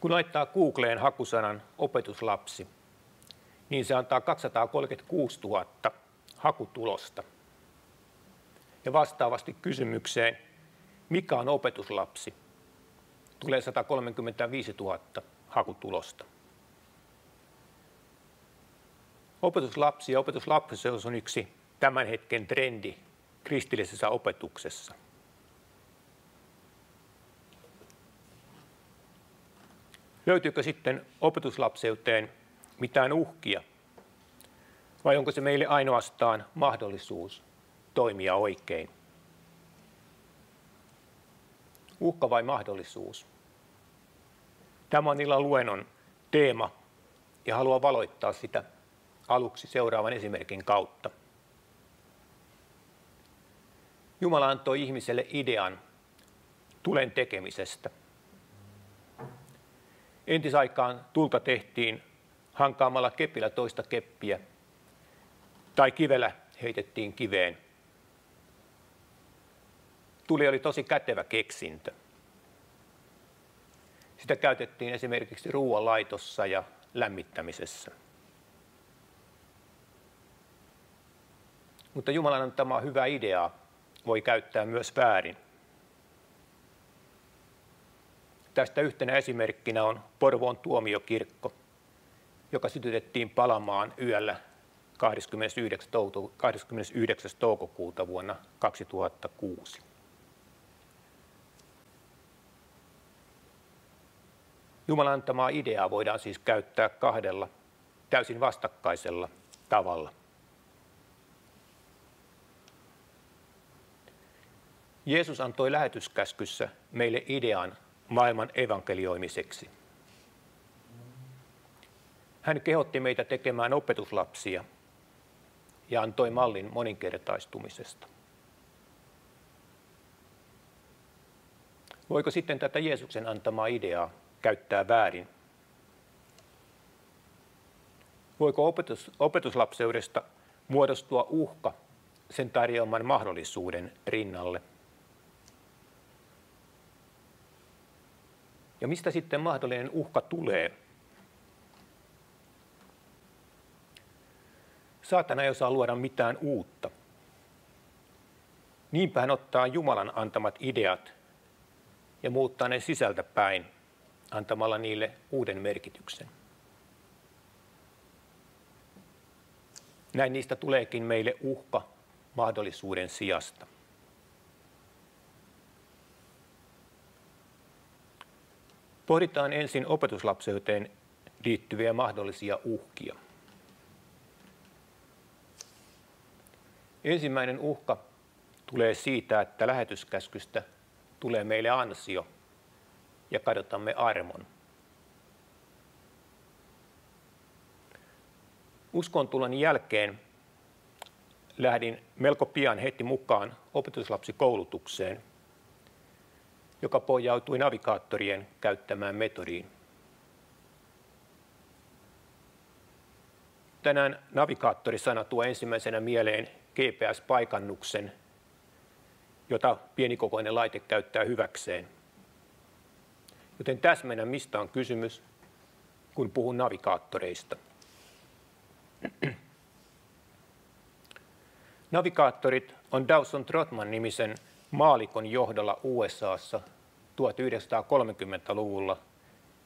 Kun laittaa Googleen hakusanan opetuslapsi, niin se antaa 236 000 hakutulosta. Ja vastaavasti kysymykseen, mikä on opetuslapsi, tulee 135 000 hakutulosta. Opetuslapsi ja opetuslapsuus on yksi tämän hetken trendi kristillisessä opetuksessa. Löytyykö sitten opetuslapseuteen mitään uhkia? Vai onko se meille ainoastaan mahdollisuus toimia oikein? Uhka vai mahdollisuus? Tämä on illan luennon teema ja haluan valoittaa sitä aluksi seuraavan esimerkin kautta. Jumala antoi ihmiselle idean tulen tekemisestä. Entisaikaan tulta tehtiin hankaamalla kepillä toista keppiä tai kivellä heitettiin kiveen. Tuli oli tosi kätevä keksintö. Sitä käytettiin esimerkiksi ruoanlaitossa ja lämmittämisessä. Mutta Jumalan antama hyvä idea voi käyttää myös väärin. Tästä yhtenä esimerkkinä on Porvoon tuomiokirkko, joka sytytettiin palamaan yöllä 29. toukokuuta vuonna 2006. Jumalan antamaa ideaa voidaan siis käyttää kahdella täysin vastakkaisella tavalla. Jeesus antoi lähetyskäskyssä meille idean maailman evankelioimiseksi. Hän kehotti meitä tekemään opetuslapsia ja antoi mallin moninkertaistumisesta. Voiko sitten tätä Jeesuksen antamaa ideaa käyttää väärin? Voiko opetus, opetuslapseudesta muodostua uhka sen tarjoaman mahdollisuuden rinnalle? Ja mistä sitten mahdollinen uhka tulee? Saatana ei osaa luoda mitään uutta. Niinpä hän ottaa Jumalan antamat ideat ja muuttaa ne sisältä päin antamalla niille uuden merkityksen. Näin niistä tuleekin meille uhka mahdollisuuden sijasta. Pohditaan ensin opetuslapseuteen liittyviä mahdollisia uhkia. Ensimmäinen uhka tulee siitä, että lähetyskäskystä tulee meille ansio ja kadotamme armon. Uskon tulon jälkeen lähdin melko pian heti mukaan opetuslapsikoulutukseen joka pohjautui navigaattorien käyttämään metodiin. Tänään navigaattorisana tuo ensimmäisenä mieleen GPS-paikannuksen, jota pienikokoinen laite käyttää hyväkseen. Joten täsmennä, mistä on kysymys, kun puhun navigaattoreista. Navigaattorit on Dawson Trotman nimisen maalikon johdolla USAssa 1930-luvulla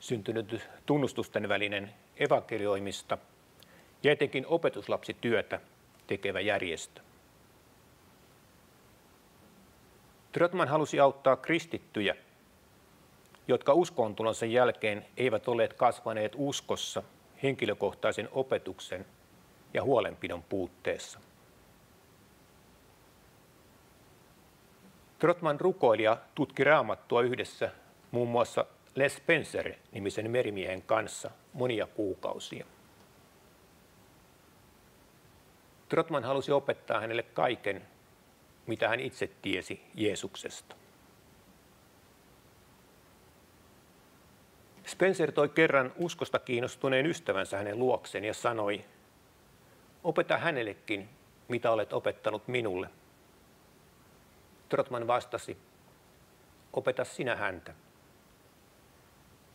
syntynyt tunnustusten välinen evankelioimista ja etenkin opetuslapsityötä tekevä järjestö. Trotman halusi auttaa kristittyjä, jotka uskoontulonsa jälkeen eivät olleet kasvaneet uskossa henkilökohtaisen opetuksen ja huolenpidon puutteessa. Trotman rukoilija tutki raamattua yhdessä muun muassa Les Spencer-nimisen merimiehen kanssa monia kuukausia. Trotman halusi opettaa hänelle kaiken, mitä hän itse tiesi Jeesuksesta. Spencer toi kerran uskosta kiinnostuneen ystävänsä hänen luokseen ja sanoi, opeta hänellekin, mitä olet opettanut minulle – Trotman vastasi, opeta sinä häntä.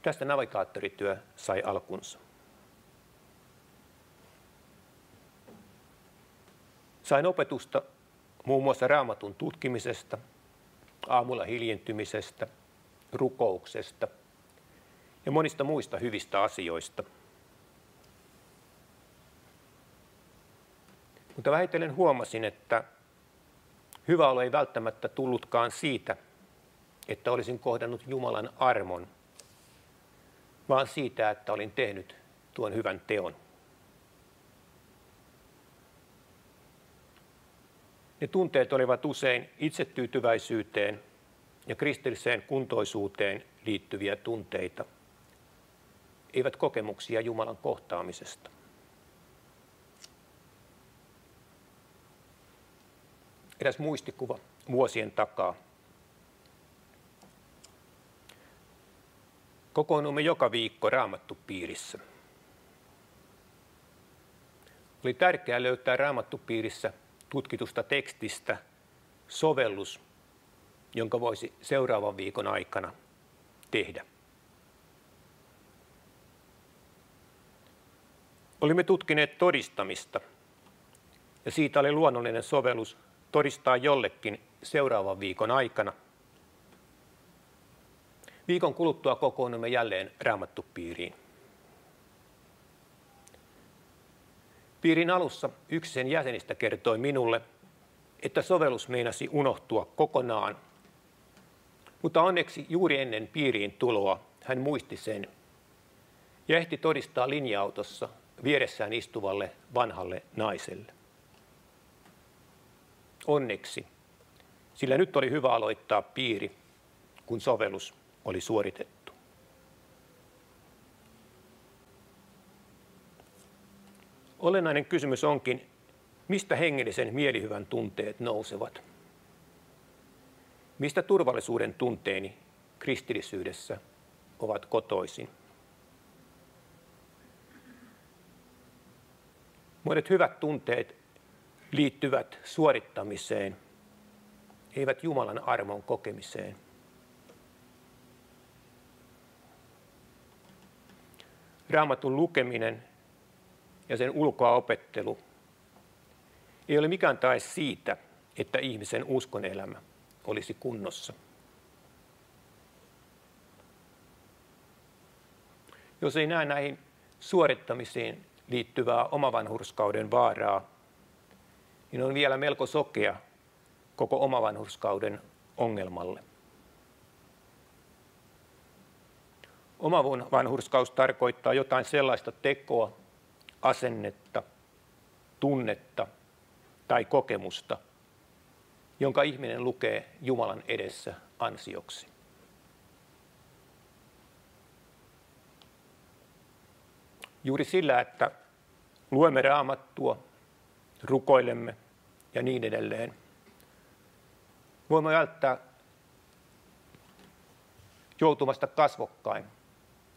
Tästä navigaattorityö sai alkunsa. Sain opetusta muun muassa raamatun tutkimisesta, aamulla hiljentymisestä, rukouksesta ja monista muista hyvistä asioista. Mutta vähitellen huomasin, että hyvä olo ei välttämättä tullutkaan siitä, että olisin kohdannut Jumalan armon, vaan siitä, että olin tehnyt tuon hyvän teon. Ne tunteet olivat usein itsetyytyväisyyteen ja kristilliseen kuntoisuuteen liittyviä tunteita, eivät kokemuksia Jumalan kohtaamisesta. Eräs muistikuva vuosien takaa. Kokoonnumme joka viikko raamattupiirissä. Oli tärkeää löytää raamattupiirissä tutkitusta tekstistä sovellus, jonka voisi seuraavan viikon aikana tehdä. Olimme tutkineet todistamista ja siitä oli luonnollinen sovellus todistaa jollekin seuraavan viikon aikana. Viikon kuluttua kokoonnumme jälleen raamattupiiriin. Piirin alussa yksi sen jäsenistä kertoi minulle, että sovellus meinasi unohtua kokonaan. Mutta onneksi juuri ennen piiriin tuloa hän muisti sen ja ehti todistaa linja-autossa vieressään istuvalle vanhalle naiselle. Onneksi, sillä nyt oli hyvä aloittaa piiri, kun sovellus oli suoritettu. Olennainen kysymys onkin, mistä hengellisen mielihyvän tunteet nousevat? Mistä turvallisuuden tunteeni kristillisyydessä ovat kotoisin? Monet hyvät tunteet liittyvät suorittamiseen, eivät Jumalan armon kokemiseen. Raamatun lukeminen ja sen ulkoa opettelu ei ole mikään tae siitä, että ihmisen uskonelämä olisi kunnossa. Jos ei näe näihin suorittamisiin liittyvää omavanhurskauden vaaraa, niin on vielä melko sokea koko omavanhurskauden ongelmalle. Omavanhurskaus tarkoittaa jotain sellaista tekoa, asennetta, tunnetta tai kokemusta, jonka ihminen lukee Jumalan edessä ansioksi. Juuri sillä, että luemme raamattua, rukoilemme ja niin edelleen, voimme välttää joutumasta kasvokkain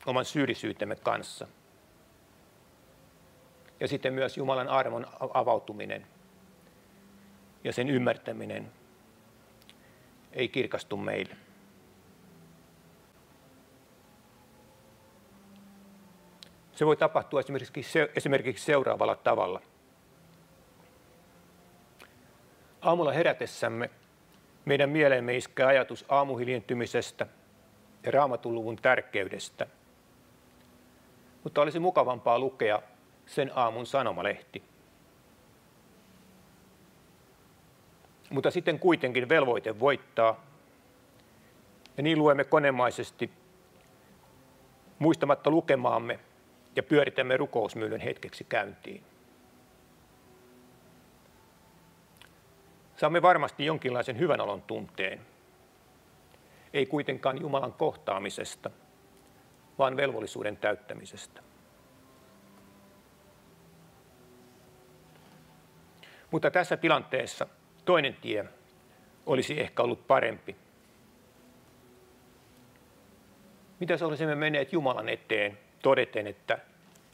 oman syyllisyytemme kanssa – ja sitten myös Jumalan armon avautuminen ja sen ymmärtäminen ei kirkastu meille. Se voi tapahtua esimerkiksi seuraavalla tavalla. Aamulla herätessämme meidän mieleemme iskee ajatus aamuhiljentymisestä ja raamatun luvun tärkeydestä. Mutta olisi mukavampaa lukea sen aamun sanomalehti. Mutta sitten kuitenkin velvoite voittaa. Ja niin luemme konemaisesti muistamatta lukemaamme ja pyöritämme rukousmyllyn hetkeksi käyntiin. Saamme varmasti jonkinlaisen hyvän olon tunteen. Ei kuitenkaan Jumalan kohtaamisesta, vaan velvollisuuden täyttämisestä. Mutta tässä tilanteessa toinen tie olisi ehkä ollut parempi. Mitä se olisimme menneet Jumalan eteen todeten, että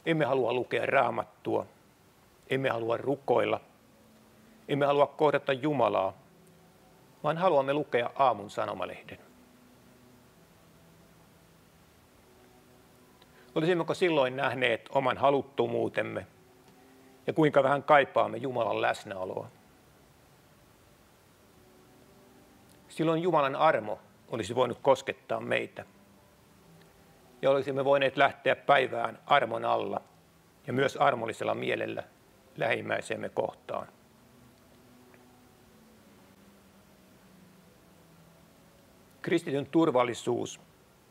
emme halua lukea raamattua, emme halua rukoilla, emme halua kohdata Jumalaa, vaan haluamme lukea aamun sanomalehden. Olisimmeko silloin nähneet oman haluttomuutemme ja kuinka vähän kaipaamme Jumalan läsnäoloa? Silloin Jumalan armo olisi voinut koskettaa meitä. Ja olisimme voineet lähteä päivään armon alla ja myös armollisella mielellä lähimmäisemme kohtaan. Kristityn turvallisuus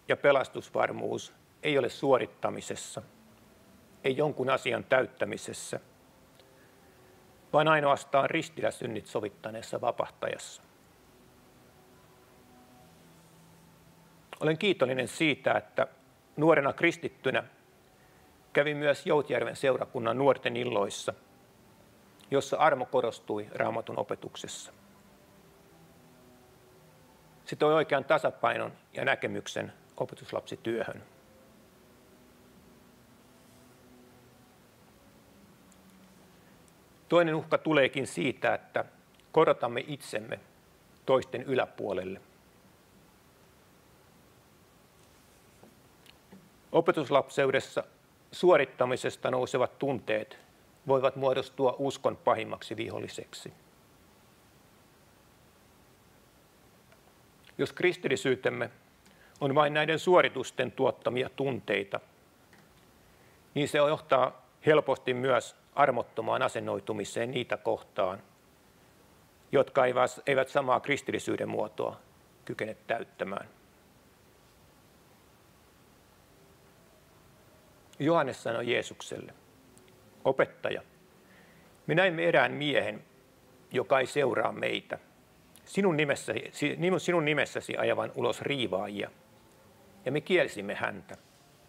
ja pelastusvarmuus ei ole suorittamisessa, ei jonkun asian täyttämisessä, vaan ainoastaan ristillä synnit sovittaneessa vapahtajassa. Olen kiitollinen siitä, että nuorena kristittynä kävin myös Joutjärven seurakunnan nuorten illoissa, jossa armo korostui raamatun opetuksessa. Se toi oikean tasapainon ja näkemyksen opetuslapsityöhön. Toinen uhka tuleekin siitä, että korotamme itsemme toisten yläpuolelle. Opetuslapseudessa suorittamisesta nousevat tunteet voivat muodostua uskon pahimmaksi viholliseksi. Jos kristillisyytemme on vain näiden suoritusten tuottamia tunteita, niin se johtaa helposti myös armottomaan asennoitumiseen niitä kohtaan, jotka eivät samaa kristillisyyden muotoa kykene täyttämään. Johannes sanoi Jeesukselle, opettaja, me näimme erään miehen, joka ei seuraa meitä. Sinun nimessäsi, sinun nimessäsi ajavan ulos riivaajia. Ja me kielsimme häntä,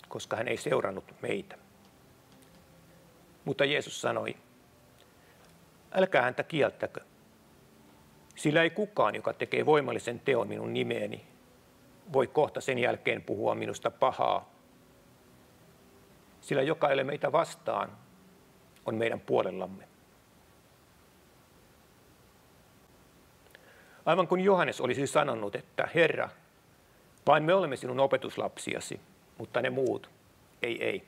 koska hän ei seurannut meitä. Mutta Jeesus sanoi, älkää häntä kieltäkö, sillä ei kukaan, joka tekee voimallisen teon minun nimeeni, voi kohta sen jälkeen puhua minusta pahaa. Sillä joka ei ole meitä vastaan, on meidän puolellamme. Aivan kuin Johannes olisi sanonut, että Herra, vain me olemme sinun opetuslapsiasi, mutta ne muut, ei, ei.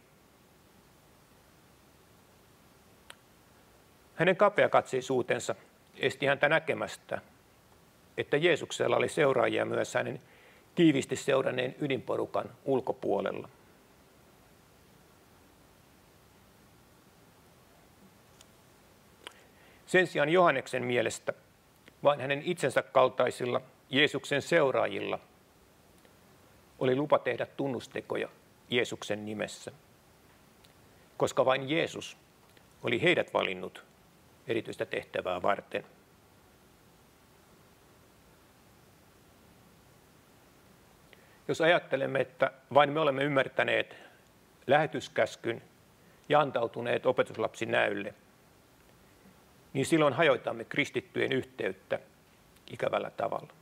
Hänen kapeakatseisuutensa esti häntä näkemästä, että Jeesuksella oli seuraajia myös hänen tiivisti seuranneen ydinporukan ulkopuolella. Sen sijaan Johanneksen mielestä vain hänen itsensä kaltaisilla Jeesuksen seuraajilla oli lupa tehdä tunnustekoja Jeesuksen nimessä, koska vain Jeesus oli heidät valinnut erityistä tehtävää varten. Jos ajattelemme, että vain me olemme ymmärtäneet lähetyskäskyn ja antautuneet opetuslapsi näylle, niin silloin hajoitamme kristittyjen yhteyttä ikävällä tavalla.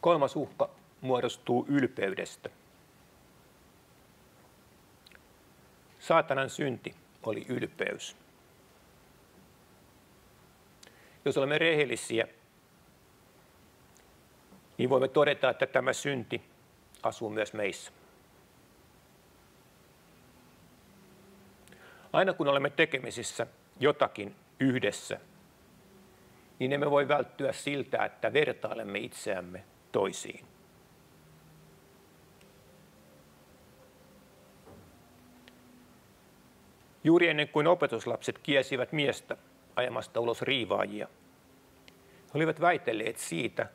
Kolmas uhka muodostuu ylpeydestä. Saatanan synti oli ylpeys. Jos olemme rehellisiä, niin voimme todeta, että tämä synti asuu myös meissä. Aina kun olemme tekemisissä jotakin yhdessä, niin emme voi välttyä siltä, että vertailemme itseämme toisiin. Juuri ennen kuin opetuslapset kiesivät miestä ajamasta ulos riivaajia, he olivat väitelleet siitä,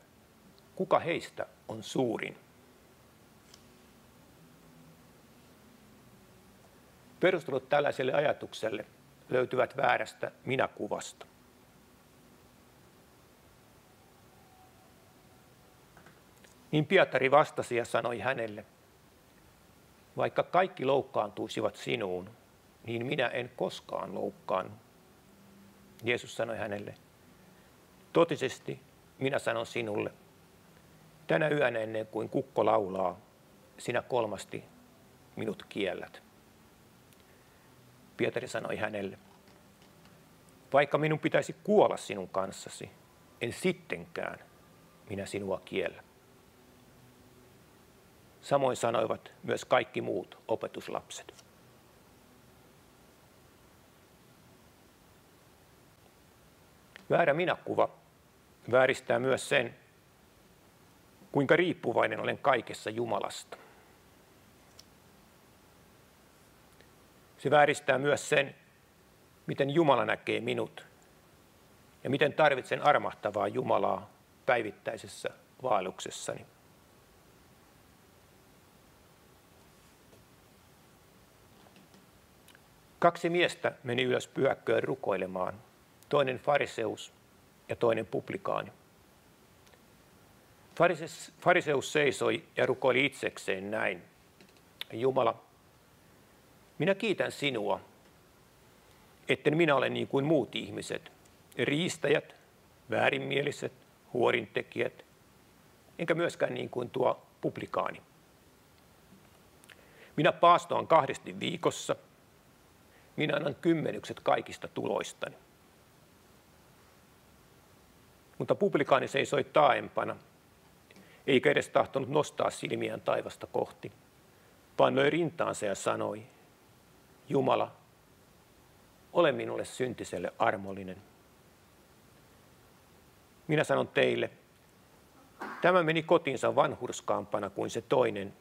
kuka heistä on suurin. Perustelut tällaiselle ajatukselle löytyvät väärästä minäkuvasta. Niin Pietari vastasi ja sanoi hänelle, vaikka kaikki loukkaantuisivat sinuun, niin minä en koskaan loukkaan. Jeesus sanoi hänelle, totisesti minä sanon sinulle, tänä yönä ennen kuin kukko laulaa, sinä kolmasti minut kiellät. Pietari sanoi hänelle, vaikka minun pitäisi kuolla sinun kanssasi, en sittenkään minä sinua kiellä. Samoin sanoivat myös kaikki muut opetuslapset. Väärä minäkuva vääristää myös sen, kuinka riippuvainen olen kaikessa Jumalasta. Se vääristää myös sen, miten Jumala näkee minut ja miten tarvitsen armahtavaa Jumalaa päivittäisessä vaelluksessani. Kaksi miestä meni ylös pyhäkköön rukoilemaan, toinen fariseus ja toinen publikaani. Fariseus seisoi ja rukoili itsekseen näin. Jumala, minä kiitän sinua, etten minä ole niin kuin muut ihmiset, riistäjät, väärinmieliset, huorintekijät, enkä myöskään niin kuin tuo publikaani. Minä paastoan kahdesti viikossa. Minä annan kymmenykset kaikista tuloistani. Mutta publikaani seisoi taaempana, eikä edes tahtonut nostaa silmiään taivasta kohti, vaan löi rintaansa ja sanoi, Jumala, ole minulle syntiselle armollinen. Minä sanon teille, tämä meni kotinsa vanhurskaampana kuin se toinen,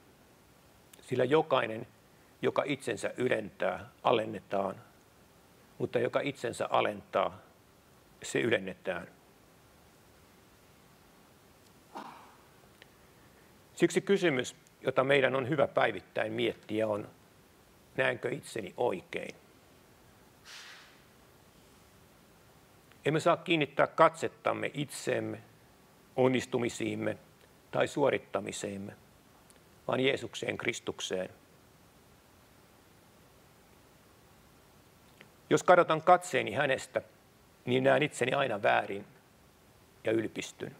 sillä jokainen, joka itsensä ylentää, alennetaan, mutta joka itsensä alentaa, se ylennetään. Siksi kysymys, jota meidän on hyvä päivittäin miettiä, on, näenkö itseni oikein? Emme saa kiinnittää katsettamme itseemme, onnistumisiimme tai suorittamiseemme, vaan Jeesukseen Kristukseen. Jos kadotan katseeni hänestä, niin näen itseni aina väärin ja ylpistyn.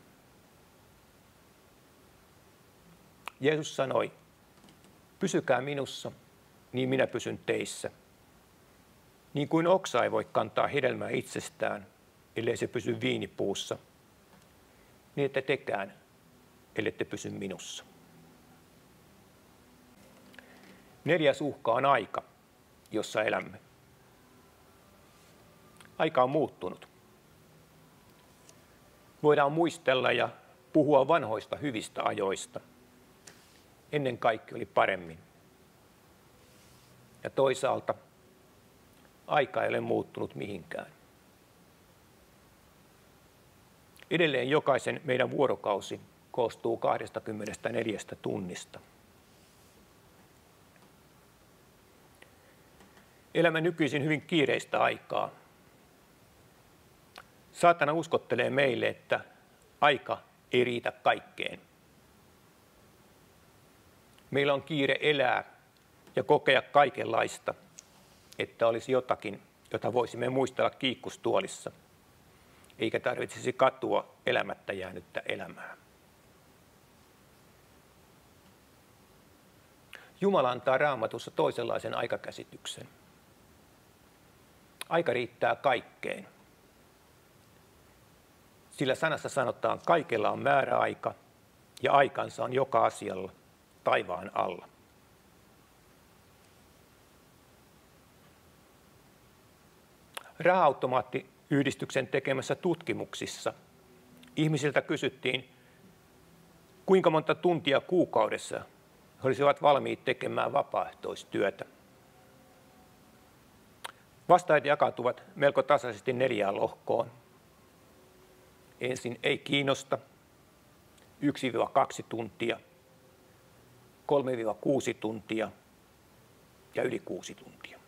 Jeesus sanoi, pysykää minussa, niin minä pysyn teissä. Niin kuin oksa ei voi kantaa hedelmää itsestään, ellei se pysy viinipuussa, niin että tekään, ellette pysy minussa. Neljäs uhka on aika, jossa elämme. Aika on muuttunut. Voidaan muistella ja puhua vanhoista hyvistä ajoista. Ennen kaikki oli paremmin. Ja toisaalta aika ei ole muuttunut mihinkään. Edelleen jokaisen meidän vuorokausi koostuu 24 tunnista. Elämä nykyisin hyvin kiireistä aikaa. Saatana uskottelee meille, että aika ei riitä kaikkeen. Meillä on kiire elää ja kokea kaikenlaista, että olisi jotakin, jota voisimme muistella kiikkustuolissa – eikä tarvitsisi katua elämättä jäänyttä elämää. Jumala antaa raamatussa toisenlaisen aikakäsityksen. Aika riittää kaikkeen. Sillä sanassa sanotaan, kaikella on määräaika ja aikansa on joka asialla taivaan alla. Raha-automaatti yhdistyksen tekemässä tutkimuksissa ihmisiltä kysyttiin, kuinka monta tuntia kuukaudessa he olisivat valmiit tekemään vapaaehtoistyötä. Vastaajat jakautuvat melko tasaisesti neljään lohkoon. Ensin ei kiinnosta, 1-2 tuntia, 3-6 tuntia ja yli 6 tuntia.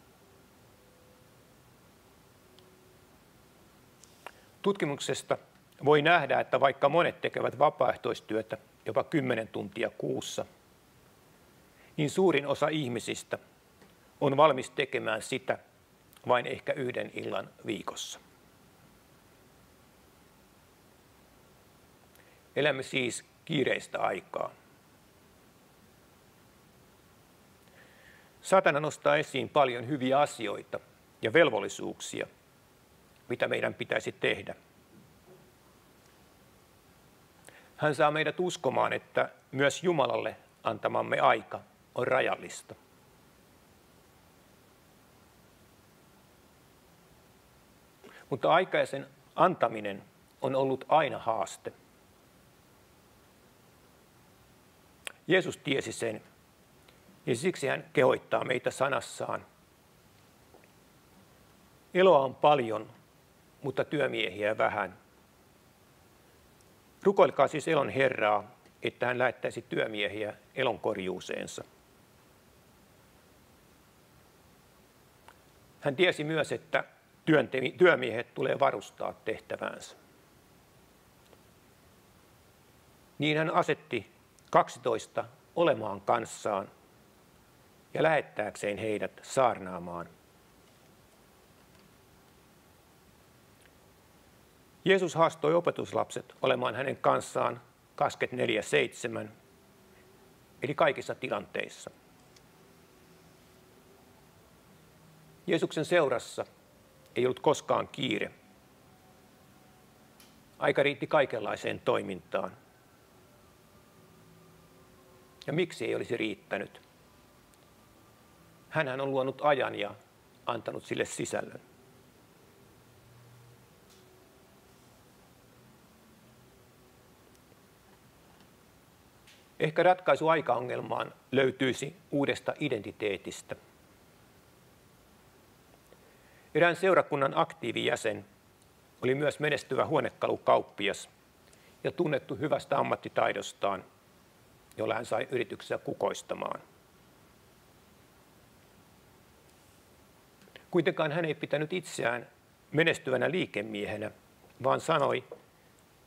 Tutkimuksesta voi nähdä, että vaikka monet tekevät vapaaehtoistyötä jopa 10 tuntia kuussa, niin suurin osa ihmisistä on valmis tekemään sitä vain ehkä yhden illan viikossa. Elämme siis kiireistä aikaa. Satana nostaa esiin paljon hyviä asioita ja velvollisuuksia – mitä meidän pitäisi tehdä. Hän saa meidät uskomaan, että myös Jumalalle antamamme aika on rajallista. Mutta aikaisen antaminen on ollut aina haaste. Jeesus tiesi sen, ja siksi hän kehoittaa meitä sanassaan. Eloa on paljon, mutta työmiehiä vähän. Rukoilkaa siis elon Herraa, että hän lähettäisi työmiehiä elon korjuuseensa. Hän tiesi myös, että työmiehet tulee varustaa tehtäväänsä. Niin hän asetti 12 olemaan kanssaan ja lähettääkseen heidät saarnaamaan. Jeesus haastoi opetuslapset olemaan hänen kanssaan 24-7, eli kaikissa tilanteissa. Jeesuksen seurassa ei ollut koskaan kiire. Aika riitti kaikenlaiseen toimintaan. Ja miksi ei olisi riittänyt? Hänhän on luonut ajan ja antanut sille sisällön. Ehkä ratkaisu aikaongelmaan löytyisi uudesta identiteetistä. Erään seurakunnan aktiivijäsen oli myös menestyvä huonekalukauppias ja tunnettu hyvästä ammattitaidostaan, jolla hän sai yrityksiä kukoistamaan. Kuitenkaan hän ei pitänyt itseään menestyvänä liikemiehenä, vaan sanoi,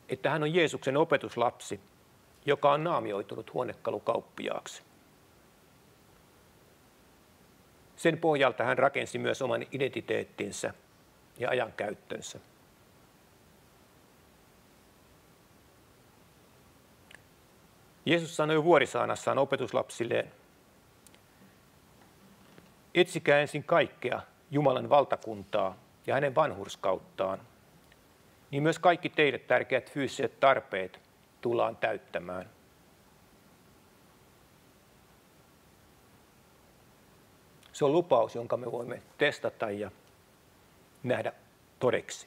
että hän on Jeesuksen opetuslapsi, joka on naamioitunut huonekalukauppiaaksi. Sen pohjalta hän rakensi myös oman identiteettinsä ja ajankäyttönsä. Jeesus sanoi vuorisaanassaan opetuslapsilleen, etsikää ensin kaikkea Jumalan valtakuntaa ja hänen vanhurskauttaan, niin myös kaikki teille tärkeät fyysiset tarpeet tullaan täyttämään. Se on lupaus, jonka me voimme testata ja nähdä todeksi.